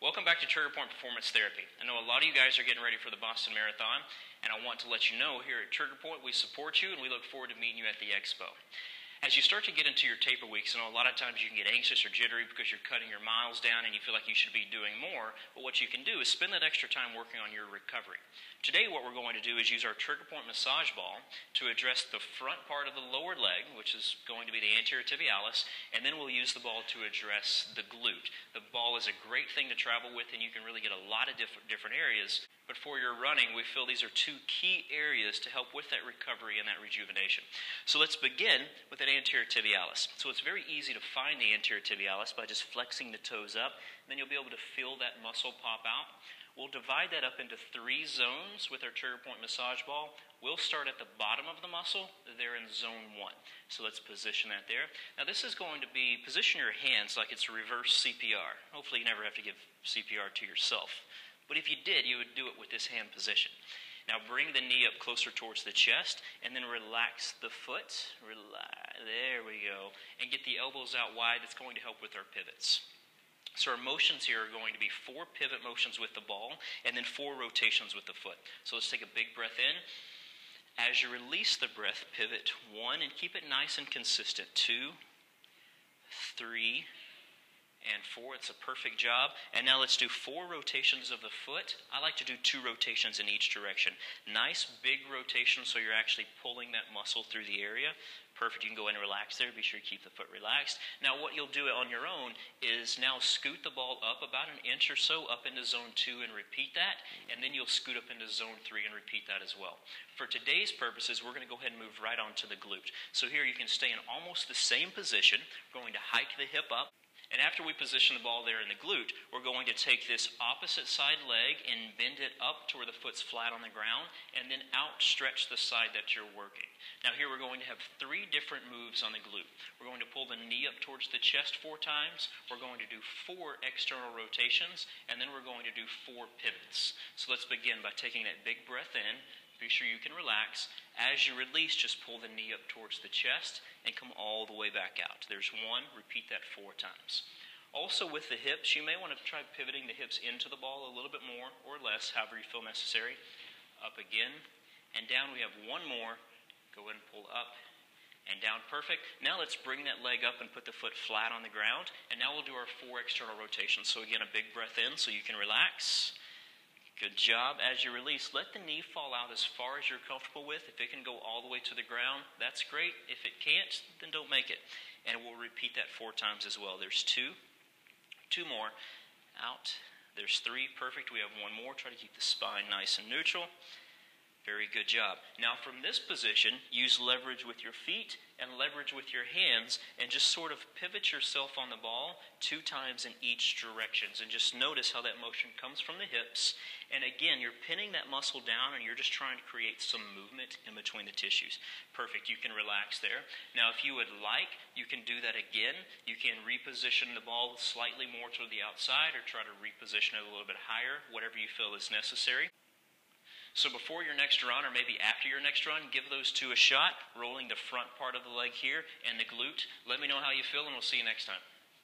Welcome back to Trigger Point Performance Therapy. I know a lot of you guys are getting ready for the Boston Marathon, and I want to let you know here at Trigger Point we support you and we look forward to meeting you at the expo. As you start to get into your taper weeks, and a lot of times you can get anxious or jittery because you're cutting your miles down and you feel like you should be doing more. But what you can do is spend that extra time working on your recovery. Today, what we're going to do is use our trigger point massage ball to address the front part of the lower leg, which is going to be the anterior tibialis, and then we'll use the ball to address the glute. The ball is a great thing to travel with, and you can really get a lot of different, different areas. But for your running, we feel these are two key areas to help with that recovery and that rejuvenation. So let's begin with that anterior tibialis. So it's very easy to find the anterior tibialis by just flexing the toes up. Then you'll be able to feel that muscle pop out. We'll divide that up into three zones with our trigger point massage ball. We'll start at the bottom of the muscle. They're in zone one. So let's position that there. Now this is going to be, position your hands like it's reverse CPR. Hopefully you never have to give CPR to yourself. But if you did, you would do it with this hand position. Now bring the knee up closer towards the chest and then relax the foot. Relax. There we go. And get the elbows out wide. That's going to help with our pivots. So our motions here are going to be four pivot motions with the ball and then four rotations with the foot. So let's take a big breath in. As you release the breath, pivot one and keep it nice and consistent. Two, three, and four. It's a perfect job. And now let's do four rotations of the foot. I like to do two rotations in each direction. Nice big rotation so you're actually pulling that muscle through the area. Perfect. You can go in and relax there. Be sure you keep the foot relaxed. Now, what you'll do on your own is now scoot the ball up about an inch or so up into zone two and repeat that. And then you'll scoot up into zone three and repeat that as well. For today's purposes, we're going to go ahead and move right on to the glute. So here you can stay in almost the same position. We're going to hike the hip up. And after we position the ball there in the glute, we're going to take this opposite side leg and bend it up to where the foot's flat on the ground, and then outstretch the side that you're working. Now here we're going to have three different moves on the glute. We're going to pull the knee up towards the chest four times. We're going to do four external rotations, and then we're going to do four pivots. So let's begin by taking that big breath in, be sure you can relax. As you release, just pull the knee up towards the chest and come all the way back out. There's one, repeat that four times. Also, with the hips, you may want to try pivoting the hips into the ball a little bit more or less, however you feel necessary. Up again and down. We have one more. Go ahead and pull up and down. Perfect. Now let's bring that leg up and put the foot flat on the ground. And now we'll do our four external rotations. So, again, a big breath in so you can relax. Good job. As you release, let the knee fall out as far as you're comfortable with. If it can go all the way to the ground, that's great. If it can't, then don't make it. And we'll repeat that four times as well. There's two, two more, out. There's three, perfect. We have one more. Try to keep the spine nice and neutral. Very good job. Now, from this position, use leverage with your feet and leverage with your hands and just sort of pivot yourself on the ball two times in each directions. And just notice how that motion comes from the hips. And again, you're pinning that muscle down and you're just trying to create some movement in between the tissues. Perfect. You can relax there. Now, if you would like, you can do that again. You can reposition the ball slightly more to the outside or try to reposition it a little bit higher, whatever you feel is necessary. So before your next run, or maybe after your next run, give those two a shot, rolling the front part of the leg here and the glute. Let me know how you feel, and we'll see you next time.